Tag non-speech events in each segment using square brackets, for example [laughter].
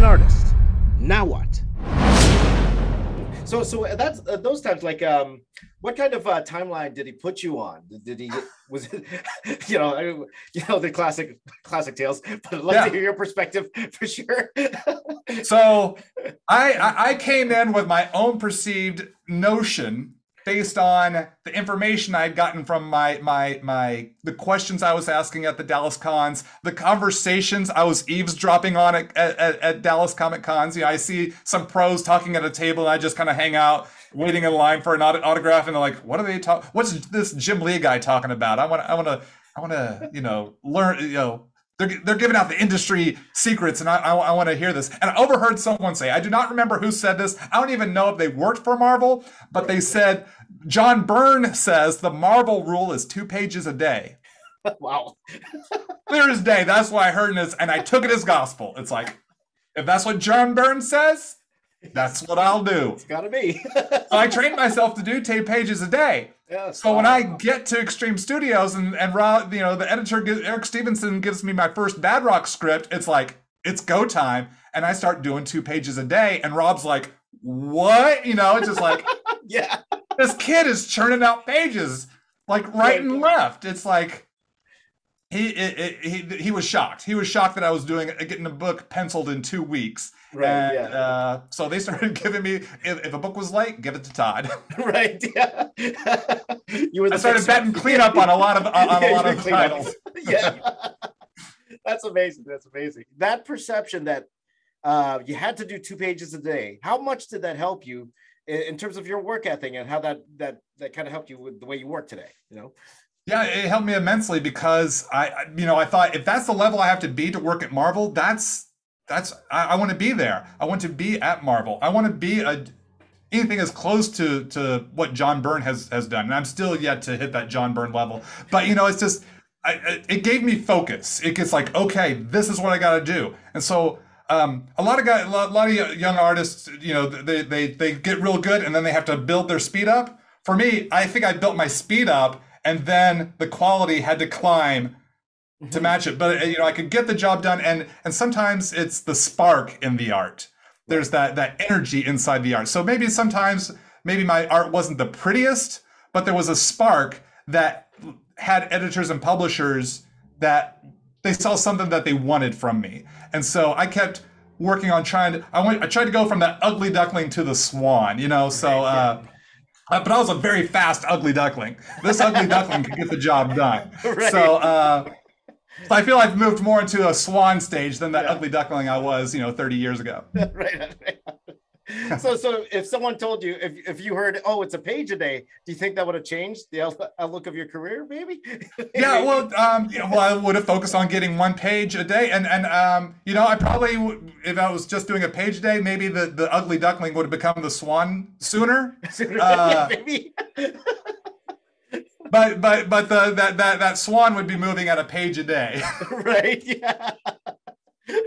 an artist. Now what? So, so that's uh, those times. Like, um, what kind of uh, timeline did he put you on? Did, did he [sighs] was it, [laughs] you know, I, you know the classic classic tales? But I'd love Yeah. to hear your perspective [laughs] for sure. So I, I I came in with my own perceived notion based on the information I'd gotten from my my my the questions I was asking at the Dallas cons, the conversations I was eavesdropping on at, at, at Dallas Comic Cons. You know, I see some pros talking at a table, and I just kind of hang out, waiting in line for an auto- autograph, and they're like, "What are they talking? What's this Jim Lee guy talking about? I want I want to I want to you know learn you know." They're, they're giving out the industry secrets, and I, I, I want to hear this. And I overheard someone say, I do not remember who said this. I don't even know if they worked for Marvel, but they said, John Byrne says the Marvel rule is two pages a day. [laughs] wow. Clear as day. That's why I heard this, and I took it as gospel. It's like, if that's what John Byrne says, that's what I'll do. It's got to be. [laughs] So I trained myself to do 10 pages a day. Yeah, So when I get to Extreme Studios and and Rob, you know, the editor Eric Stephenson gives me my first Badrock script, it's like it's go time, and I start doing two pages a day, and Rob's like, "What?" You know, it's just like [laughs] yeah, this kid is churning out pages like right and left. It's like he it, it, he he was shocked. He was shocked that I was doing getting a book penciled in two weeks. right. and, yeah, uh, so they started [laughs] giving me if, if a book was late, give it to Todd. [laughs] right. Yeah. [laughs] you were the I started betting cleanup on a lot of on, on a lot of titles. yeah. That's amazing. That's amazing. That perception that uh, you had to do two pages a day. How much did that help you in, in terms of your work ethic and how that that that kind of helped you with the way you work today? You know. Yeah, it helped me immensely because I, you know, I thought if that's the level I have to be to work at Marvel, that's that's I, I want to be there. I want to be at Marvel. I want to be a anything as close to to what John Byrne has has done, and I'm still yet to hit that John Byrne level. But you know, it's just I- it gave me focus. It gets like, okay, this is what I got to do, and so. Um, a lot of guys, a lot of young artists, you know, they, they they get real good and then they have to build their speed up. For me, I think I built my speed up and then the quality had to climb to match it. But uh, you know, I could get the job done, and and sometimes it's the spark in the art. There's that that energy inside the art. So maybe sometimes maybe my art wasn't the prettiest, but there was a spark that had editors and publishers that they saw something that they wanted from me, and so I kept working on trying to. I went. I tried to go from that ugly duckling to the swan. You know, so. Uh, uh, but I was a very fast ugly duckling. This ugly [laughs] duckling could get the job done. Right. So, uh, so I feel I've moved more into a swan stage than that ugly duckling I was, you know, 30 years ago. [laughs] right, right. So so if someone told you if, if you heard oh it's a page a day do you think that would have changed the outlook of your career maybe [laughs] Yeah, well, um, you know, well, I would have focused on getting one page a day, and and um, you know, I probably, if I was just doing a page a day, maybe the the ugly duckling would have become the swan sooner. [laughs] [laughs] yeah, uh, maybe But but but the that that that swan would be moving at a page a day. right yeah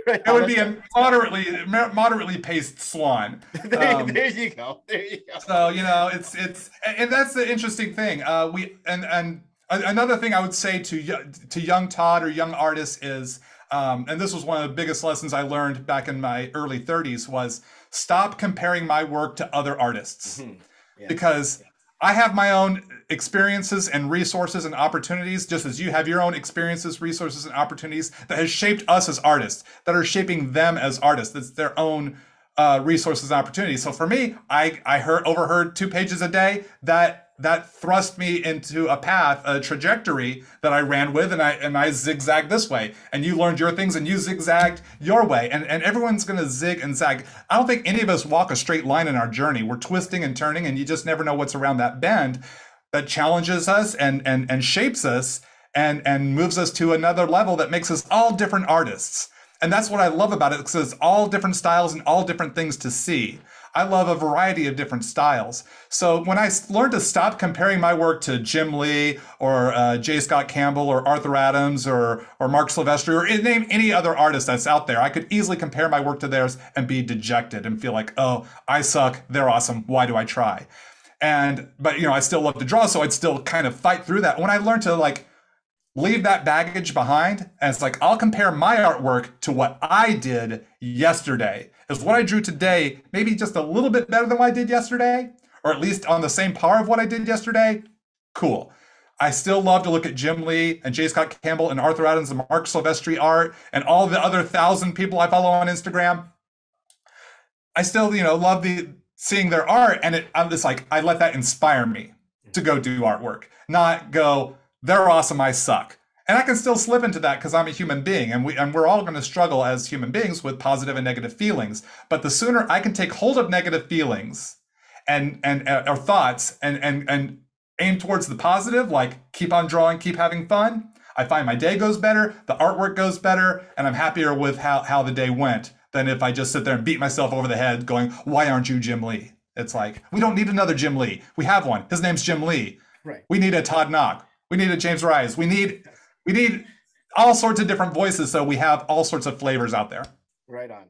It would be a [laughs] moderately moderately paced swan. [laughs] there, um, there you go there you go So you know, it's it's and that's the interesting thing. Uh, we and and another thing I would say to to young Todd or young artists is, um, and this was one of the biggest lessons I learned back in my early 30s was stop comparing my work to other artists Yeah. because I have my own experiences and resources and opportunities, just as you have your own experiences, resources, and opportunities that has shaped us as artists, that are shaping them as artists. That's their own uh, resources and opportunities. So for me, I I heard overheard two pages a day that that thrust me into a path, a trajectory that I ran with, and I and I zigzagged this way. And you learned your things, and you zigzagged your way. And and everyone's gonna zig and zag. I don't think any of us walk a straight line in our journey. We're twisting and turning, and you just never know what's around that bend that challenges us and and and shapes us and and moves us to another level that makes us all different artists. And that's what I love about it because it's all different styles and all different things to see. I love a variety of different styles. So when I learned to stop comparing my work to Jim Lee or uh, J. Scott Campbell or Arthur Adams or or Marc Silvestri or name any other artist that's out there, I could easily compare my work to theirs and be dejected and feel like, oh, I suck. They're awesome. Why do I try? And but you know, I still love to draw, so I'd still kind of fight through that. When I learned to like leave that baggage behind. And it's like, I'll compare my artwork to what I did yesterday. Is what I drew today maybe just a little bit better than what I did yesterday? Or at least on the same par of what I did yesterday? Cool. I still love to look at Jim Lee and J. Scott Campbell and Arthur Adams and Marc Silvestri art and all the other thousand people I follow on Instagram. I still, you know, love the seeing their art, and it, I'm just like I let that inspire me to go do artwork, not go they're awesome, I suck. And I can still slip into that because I'm a human being, and we and we're all going to struggle as human beings with positive and negative feelings. But the sooner I can take hold of negative feelings and and uh, or thoughts and and and aim towards the positive, like keep on drawing, keep having fun, I find my day goes better, the artwork goes better, and I'm happier with how how the day went than if I just sit there and beat myself over the head, going, "Why aren't you Jim Lee?" It's like we don't need another Jim Lee. We have one. His name's Jim Lee. Right. We need a Todd Nauck. We need a James Raiz. We need we need all sorts of different voices so we have all sorts of flavors out there. Right on.